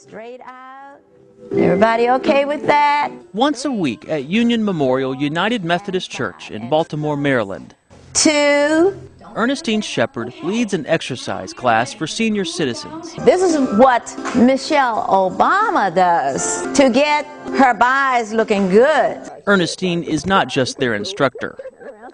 Straight out. Everybody okay with that? Once a week at Union Memorial United Methodist Church in Baltimore, Maryland. Two. Ernestine Shepherd leads an exercise class for senior citizens. This is what Michelle Obama does to get her eyes looking good. Ernestine is not just their instructor.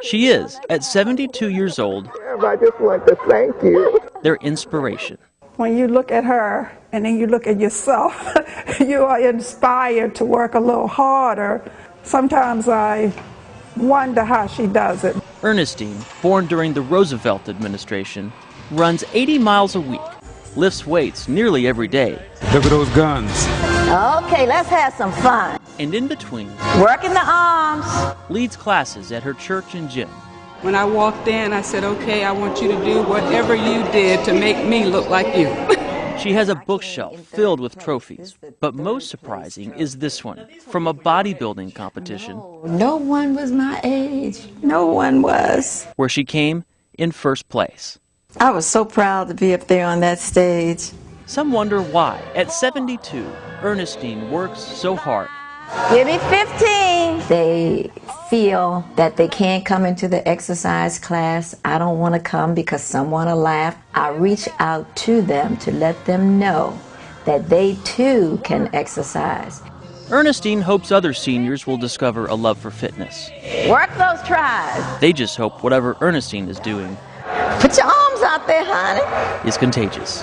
She is, at 72 years old, I just want to thank you. their inspiration. When you look at her and then you look at yourself, you are inspired to work a little harder. Sometimes I wonder how she does it. Ernestine, born during the Roosevelt administration, runs 80 miles a week, lifts weights nearly every day, Look at those guns. Okay, let's have some fun. and in between, Working the arms. leads classes at her church and gym. When I walked in, I said, okay, I want you to do whatever you did to make me look like you. She has a bookshelf filled with trophies, but most surprising is this one from a bodybuilding competition No one was my age. No one was. where she came in first place. I was so proud to be up there on that stage. Some wonder why, at 72, Ernestine works so hard. Give me 15. They feel that they can't come into the exercise class. I don't want to come because some want to laugh. I reach out to them to let them know that they too can exercise. Ernestine hopes other seniors will discover a love for fitness. Work those tries. They just hope whatever Ernestine is doing Put your arms out there, honey. is contagious.